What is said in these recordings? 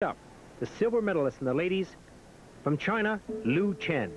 up, the silver medalist in the ladies from China, Lu Chen.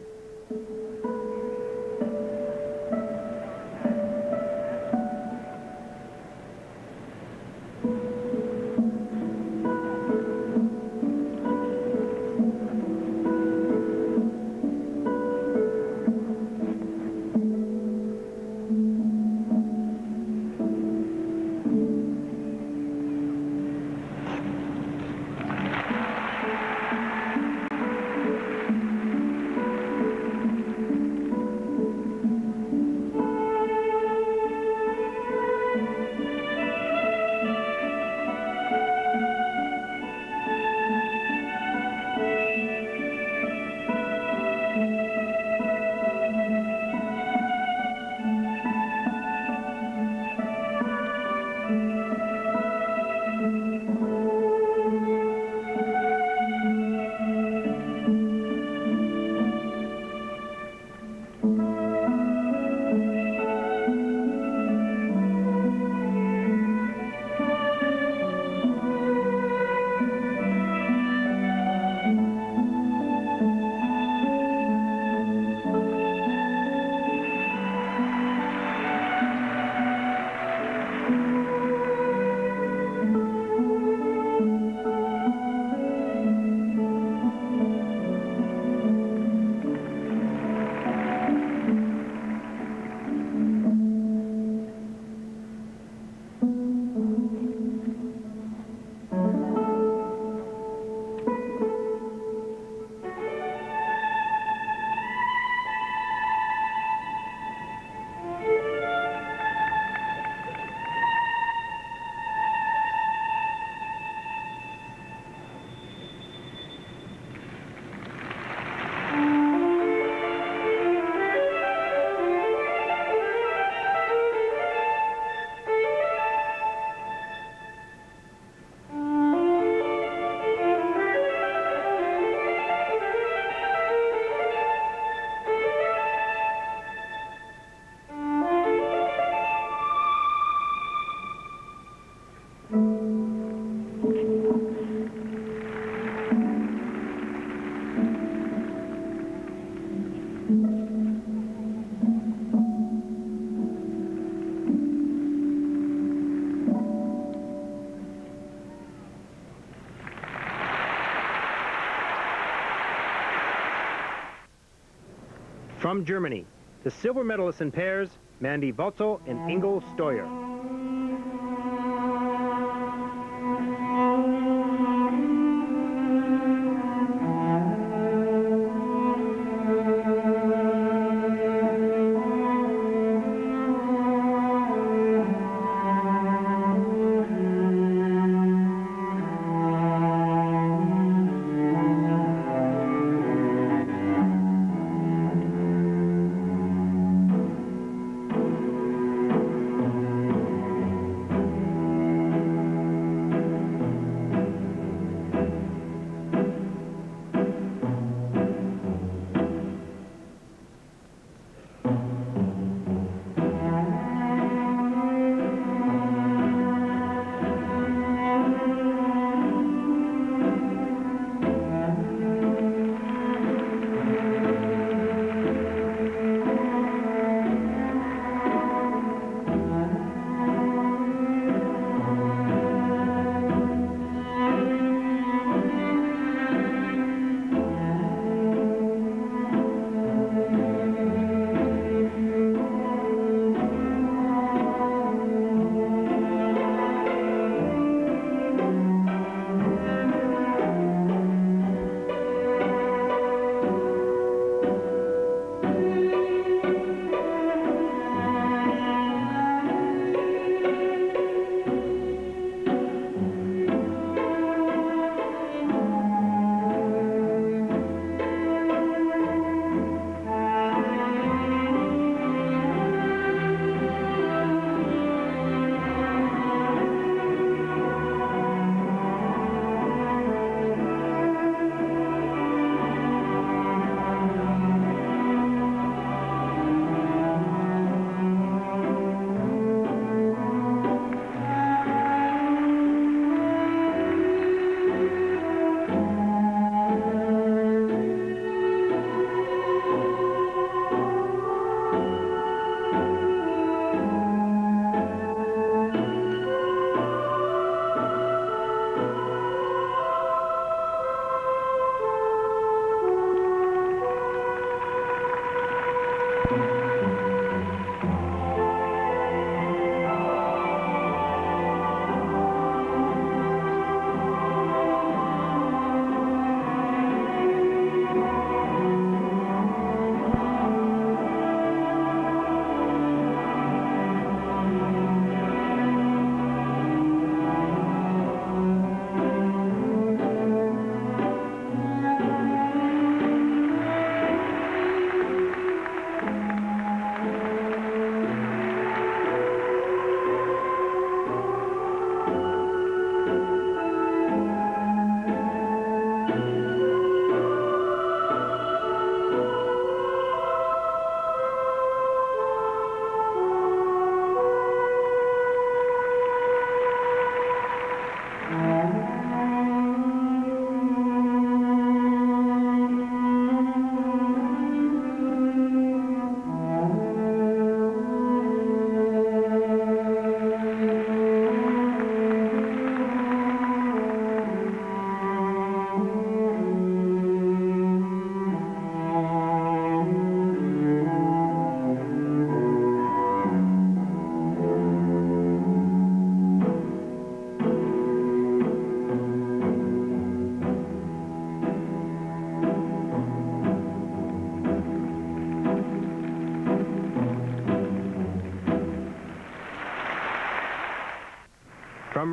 From Germany, the silver medalists in pairs, Mandy Wötzel and Ingo Steuer.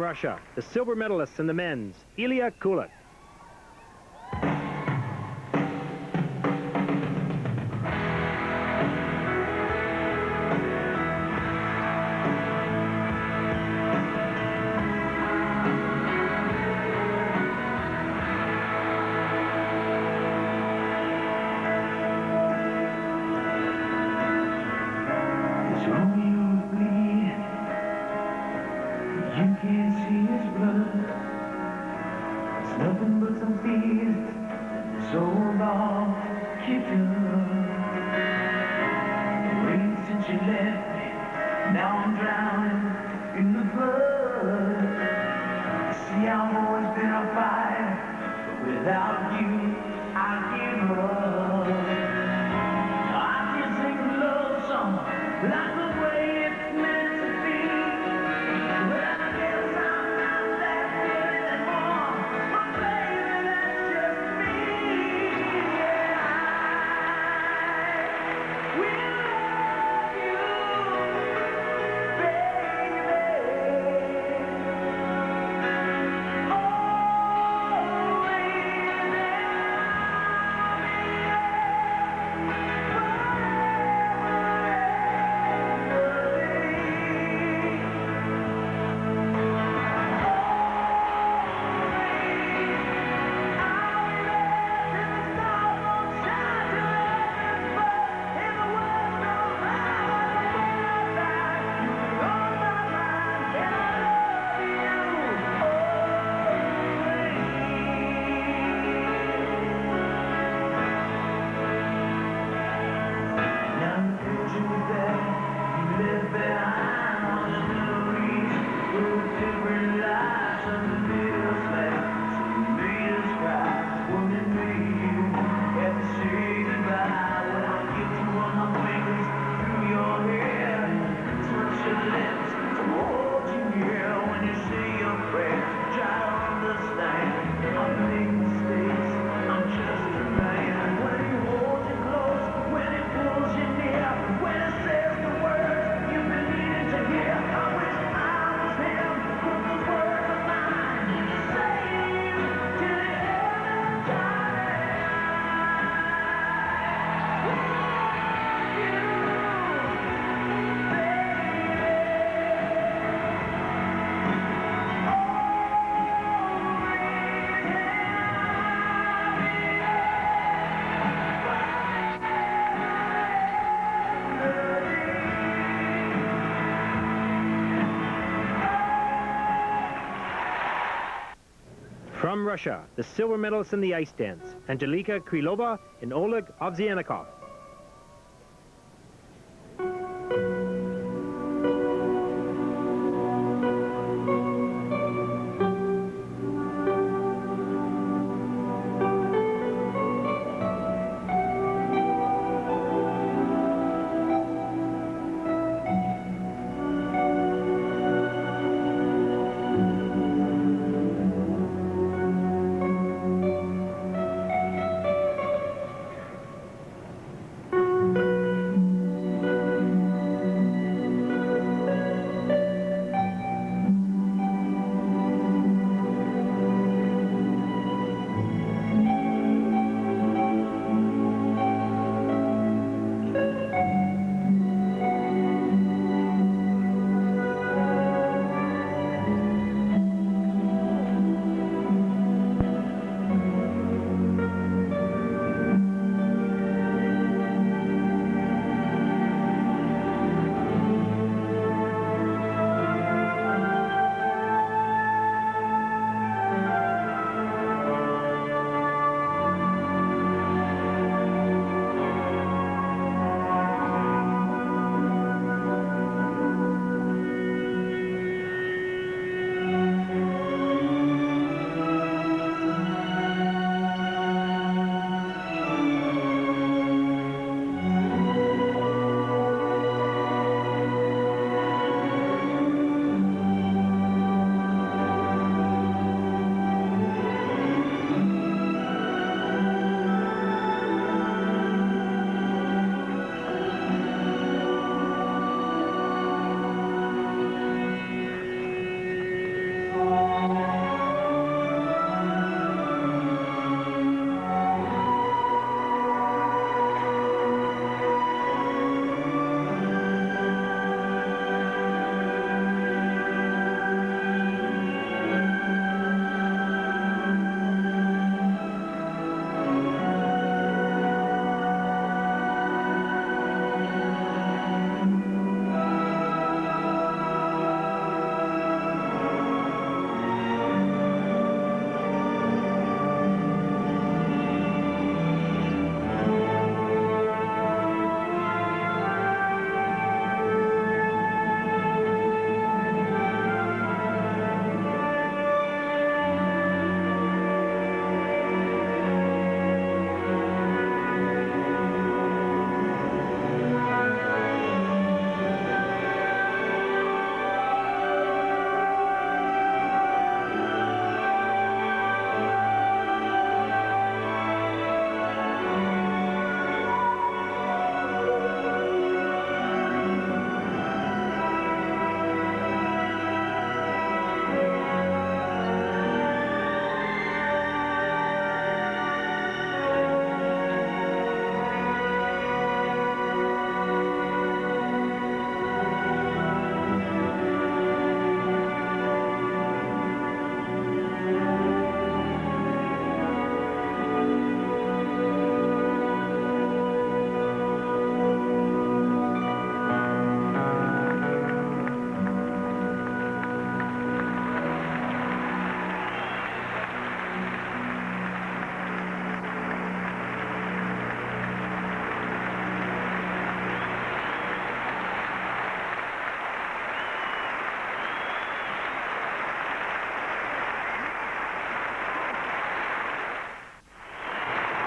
Russia, the silver medalists in the men's, Ilia Kulik. Without you, I give up. I can sing love song like From Russia, the silver medalists in the ice dance, Anjelika Krylova and Oleg Ovsiannikov.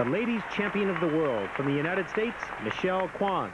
The ladies champion of the world from the United States, Michelle Kwan.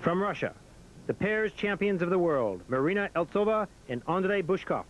From Russia, the pairs champions of the world, Marina Eltsova and Andrei Bushkov.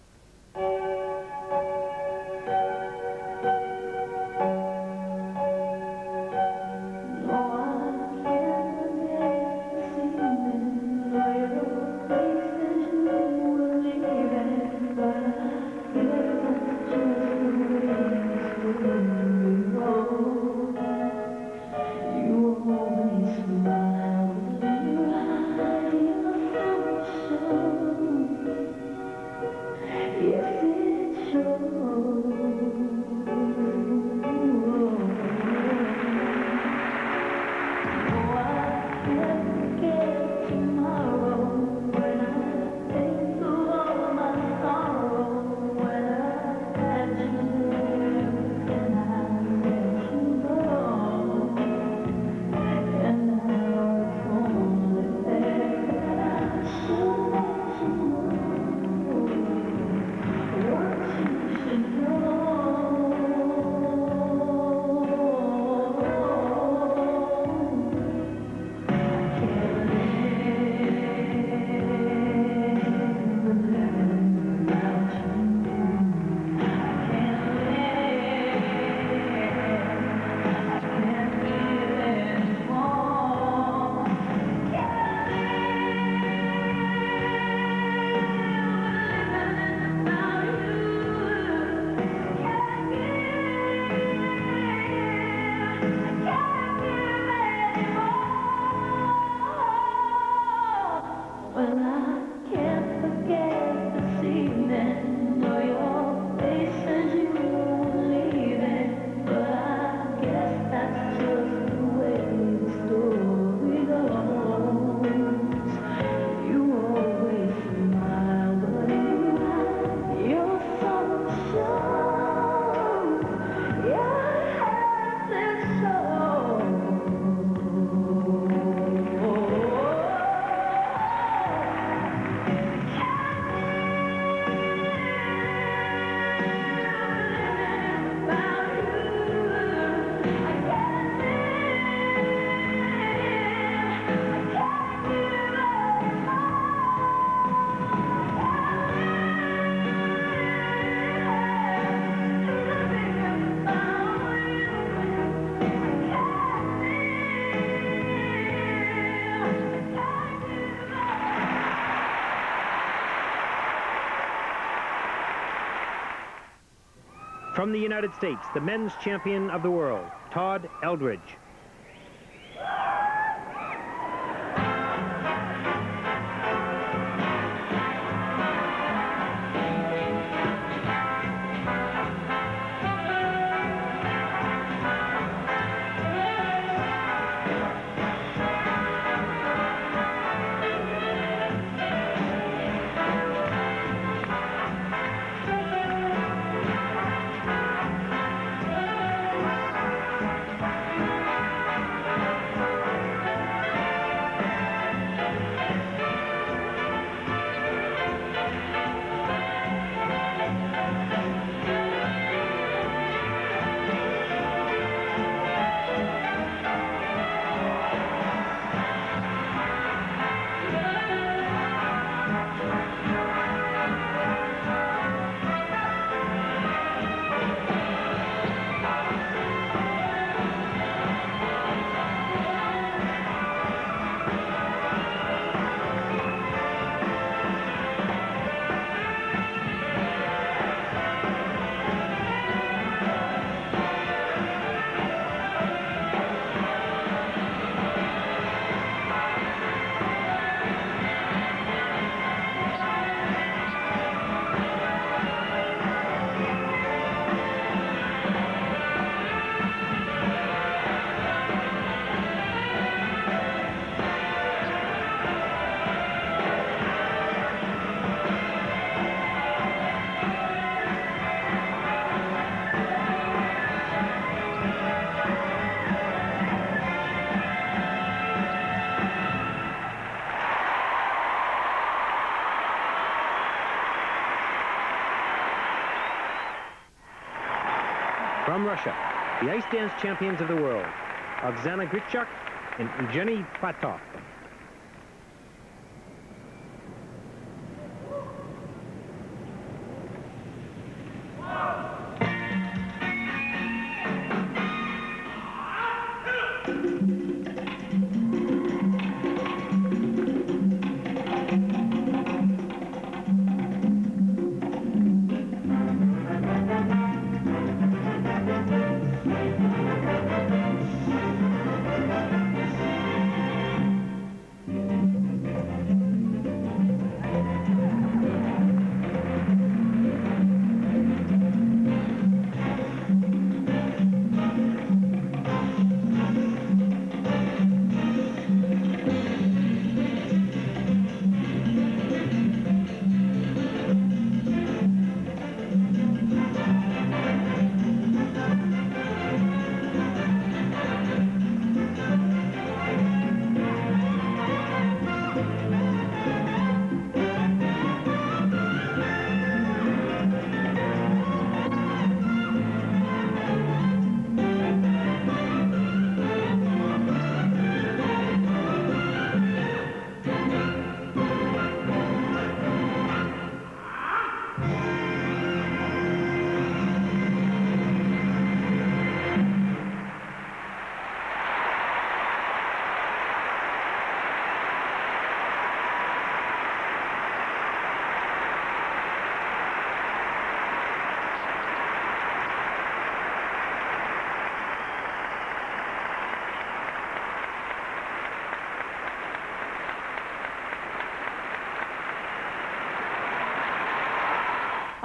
From the United States, the men's champion of the world, Todd From Russia, the ice dance champions of the world, Oksana Grishuk and Evgeny Platov.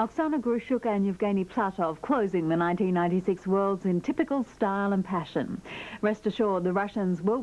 Oksana Grishuk and Evgeny Platov closing the 1996 Worlds in typical style and passion. Rest assured the Russians will